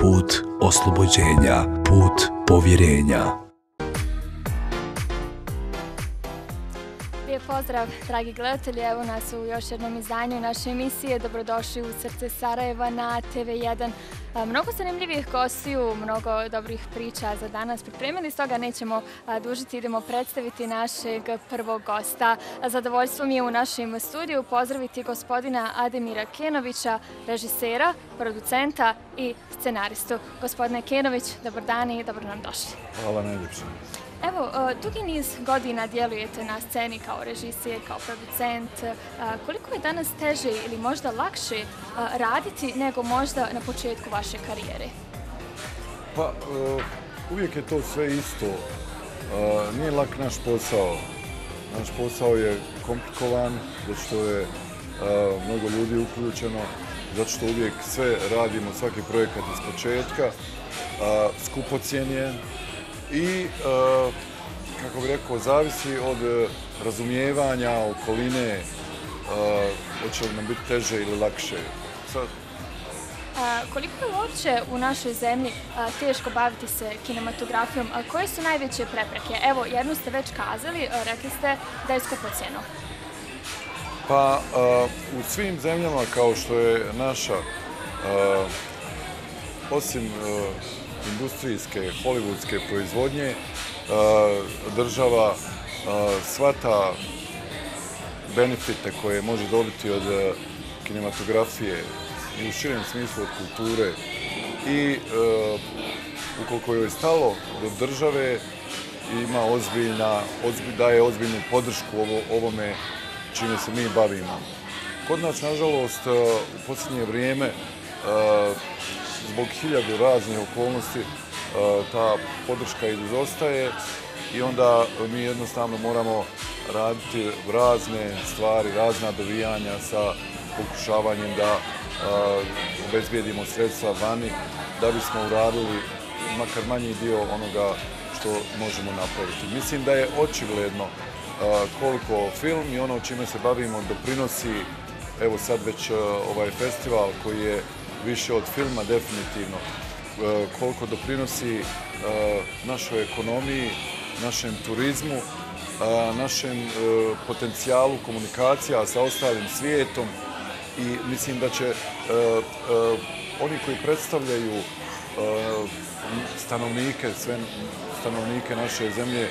put oslobođenja, put povjerenja. Pozdrav, dragi gledatelji. Evo nas u još jednom izdanju naše emisije. Dobrodošli u srce Sarajeva na TV1. Mnogo zanimljivih gostiju, mnogo dobrih priča za danas pripremili, stoga nećemo dužiti, idemo predstaviti našeg prvog gosta. Zadovoljstvo mi je u našem studiju pozdraviti gospodina Ademira Kenovića, režisera, producenta i scenaristu. Gospodine Kenović, dobar dan i dobro nam došli. Hvala najljepšim. Evo, e, dugi niz godina djelujete na sceni kao režisir, kao producent. E, koliko je danas teže ili možda lakše e, raditi nego možda na početku vaše karijere? Pa, uvijek je to sve isto. Nije lak naš posao. Naš posao je komplikovan, zato što je mnogo ljudi uključeno, zato što uvijek sve radimo, svaki projekat iz početka. Skupocijen je, i, e, kako bih rekao, zavisi od e, razumijevanja okoline, e, hoće li nam biti teže ili lakše. Sad, koliko je uopće u našoj zemlji teško baviti se kinematografijom? A koje su najveće prepreke? Evo, jednu ste već kazali, rekli ste da je skupo cijeno. Pa, u svim zemljama kao što je naša, osim industrijske, hollywoodske proizvodnje, e, država e, svata benefite koje može dobiti od e, kinematografije i u širem smislu od kulture i ukoliko joj stalo do države ima ozbiljna, daje ozbiljnu podršku ovome čime se mi bavimo. Kod nas, nažalost, u posljednje vrijeme zbog hiljadu raznih okolnosti e, ta podrška izostaje i onda mi jednostavno moramo raditi razne stvari, razna dovijanja sa pokušavanjem da e, obezbijedimo sredstva vani da bismo uradili makar manji dio onoga što možemo napraviti. Mislim da je očigledno e, koliko film i ono čime se bavimo doprinosi evo sad već ovaj festival koji je više od filma definitivno, e, koliko doprinosi e, našoj ekonomiji, našem turizmu, e, našem potencijalu komunikacija sa ostalim svijetom i mislim da će oni koji predstavljaju stanovnike, sve stanovnike naše zemlje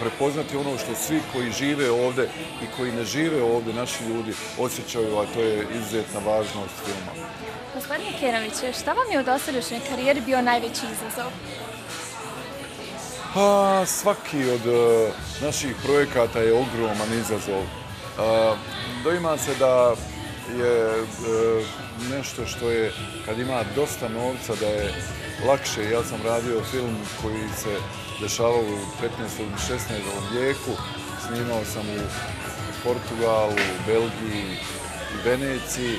prepoznati ono što svi koji žive ovde i koji ne žive ovde, naši ljudi, osjećaju, a to je izuzetna važnost filma. Dakle, Gospodine Kenović, šta vam je u dosadašnjoj karijeri bio najveći izazov? Pa, svaki od uh, naših projekata je ogroman izazov. E, uh, doima se da je uh, nešto što je, kad ima dosta novca, da je lakše. Ja sam radio film koji se dešavao u 15. i 16. vijeku. Snimao sam u Portugalu, Belgiji i Veneciji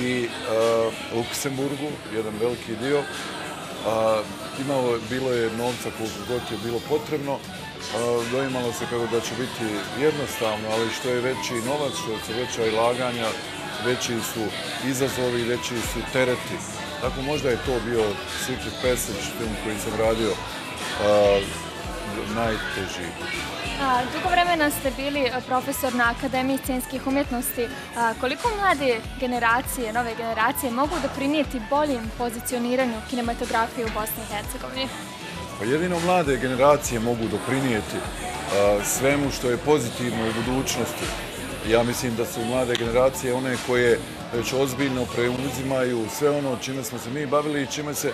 i uh, Luksemburgu, jedan veliki dio. Uh, imalo, bilo je novca koliko god je bilo potrebno. Uh, doimalo se kako da će biti jednostavno, ali što je veći novac, što je veća ilaganja, veći su izazovi, veći su tereti. Tako možda je to bio Secret Passage film koji sam radio uh, najteži. Dugo vremena ste bili e, profesor na Akademiji scenskih umjetnosti. Koliko mlade generacije, nove generacije mogu da prinijeti boljim pozicioniranju kinematografije u Bosni i Hercegovini? Pa jedino mlade generacije mogu doprinijeti e, svemu što je pozitivno u budućnosti. Ja mislim da su mlade generacije one koje već ozbiljno preuzimaju sve ono čime smo se mi bavili i čime se e,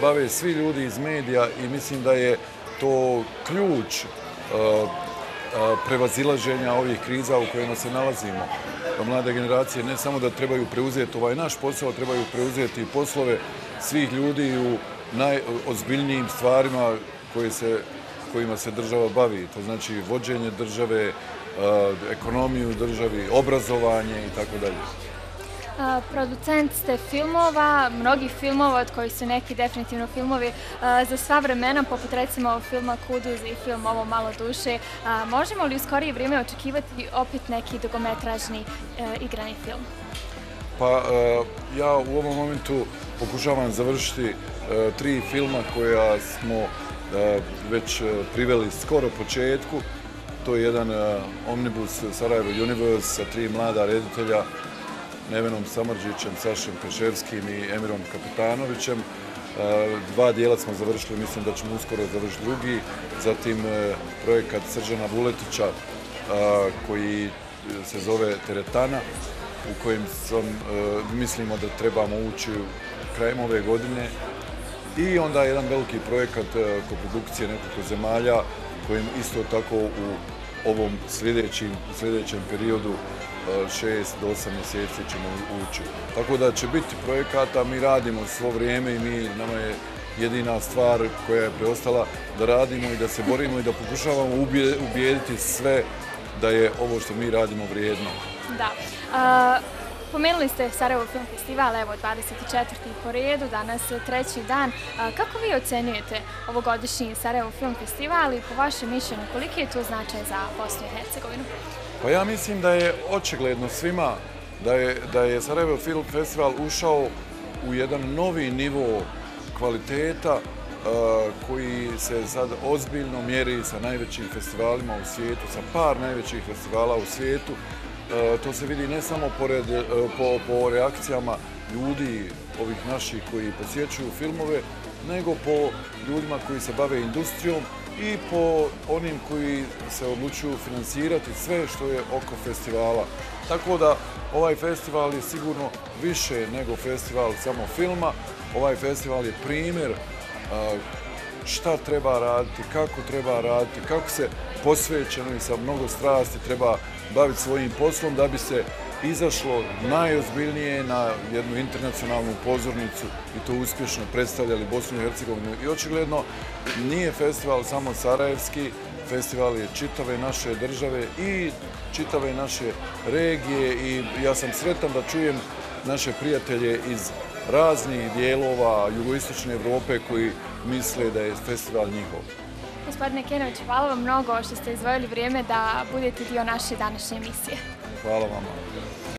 bave svi ljudi iz medija i mislim da je to ključ E, e, prevazilaženja ovih kriza u kojima se nalazimo. Mlade generacije ne samo da trebaju preuzeti ovaj naš posao, trebaju preuzeti i poslove svih ljudi u najozbiljnijim stvarima koje se, kojima se država bavi. To znači vođenje države, e, ekonomiju državi, obrazovanje i tako dalje. Producent ste filmova, mnogih filmova od kojih su neki definitivno filmovi za sva vremena, poput recimo filma Kuduz i film Ovo malo duše. Možemo li u skorije vrijeme očekivati opet neki dugometražni e, igrani film? Pa e, ja u ovom momentu pokušavam završiti e, tri filma koja smo već priveli skoro početku. To je jedan omnibus Sarajevo Universe sa tri mlada reditelja, Nevenom Samrđićem, Sašem Peševskim i Emirom Kapitanovićem. E, dva dijela smo završili, mislim da ćemo uskoro završiti drugi. Zatim e, projekat Sržana Vuletića e, koji se zove Teretana u kojem sam, mislimo da trebamo ući krajem ove godine. I onda jedan veliki projekat koprodukcije nekoliko zemalja kojim isto tako u ovom sljedećem periodu e, šest do osam mjeseci ćemo ući. Tako da će biti projekata, mi radimo svo vrijeme i mi, nama je jedina stvar koja je preostala da radimo i da se borimo i da pokušavamo ubijediti sve da je ovo što mi radimo vrijedno. Da. Pomenuli ste Sarajevo Film Festival, evo 24. po redu, danas treći dan. Kako vi ocenjujete ovogodišnji Sarajevo Film Festival i po vašem mišljenju koliki je to značaj za Bosnu i Hercegovinu? Pa ja mislim da je očigledno svima da je Sarajevo Film Festival ušao u jedan novi nivo kvaliteta koji se sad ozbiljno mjeri sa najvećim festivalima u svijetu, sa par najvećih festivala u svijetu. E, to se vidi ne samo e, po reakcijama ljudi, ovih naših koji posjećuju filmove, nego po ljudima koji se bave industrijom i po onim koji se odlučuju finansirati sve što je oko festivala. Tako da ovaj festival je sigurno više nego festival samo filma. Ovaj festival je primjer šta treba raditi, kako treba raditi, kako se posvećeno i sa mnogo strasti treba baviti svojim poslom da bi se izašlo najozbiljnije na jednu internacionalnu pozornicu i to uspješno predstavljali Bosnu i Hercegovinu. I očigledno nije festival samo Sarajevski, festival je čitave naše države i čitave naše regije i ja sam sretan da čujem naše prijatelje iz raznih dijelova jugoistočne Evrope koji misle da je festival njihov. Gospodine Kenović, hvala vam mnogo što ste izvojili vrijeme da budete dio naše današnje emisije. Hvala vama.